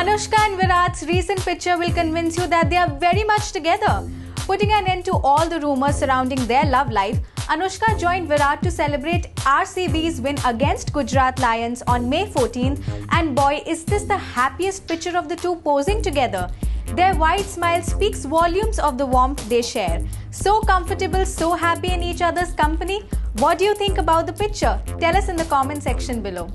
Anushka and Virat's recent picture will convince you that they are very much together. Putting an end to all the rumors surrounding their love life, Anushka joined Virat to celebrate RCB's win against Gujarat Lions on May 14th, and boy, is this the happiest picture of the two posing together. Their wide smile speaks volumes of the warmth they share. So comfortable, so happy in each other's company. What do you think about the picture? Tell us in the comment section below.